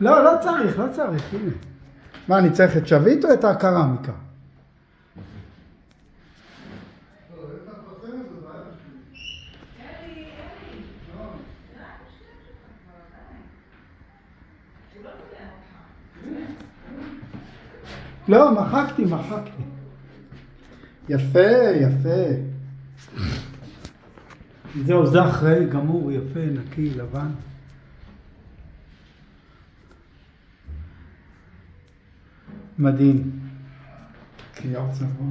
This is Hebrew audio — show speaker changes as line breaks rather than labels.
לא, לא צריך, לא צריך, הנה. מה, אני צריך את שביט או את הקרמיקה? לא, מחקתי, מחקתי. יפה, יפה. זהו, זה אחרי, גמור, יפה, נקי, לבן. מדהים. קריאה צבוע.